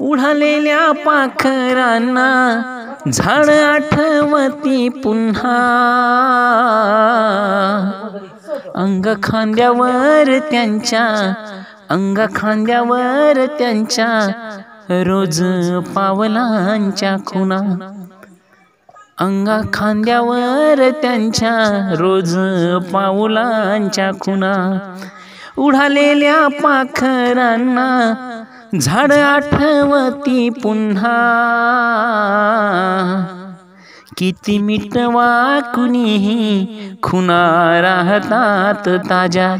उडालेल्या पाखरांना झाड आठवती पुन्हा. अंग खांद्यावर त्यांच्या अंग खांद्यावर त्यांच्या रोज पावलांच्या खुणा. अंगा खांद्यावर त्यांच्या रोज पाऊलांच्या खुणा. उडालेल्या पाखरांना झाड आठवती पुन्हा. किती मिटवा कुणीही खुना राहतात ताज्या.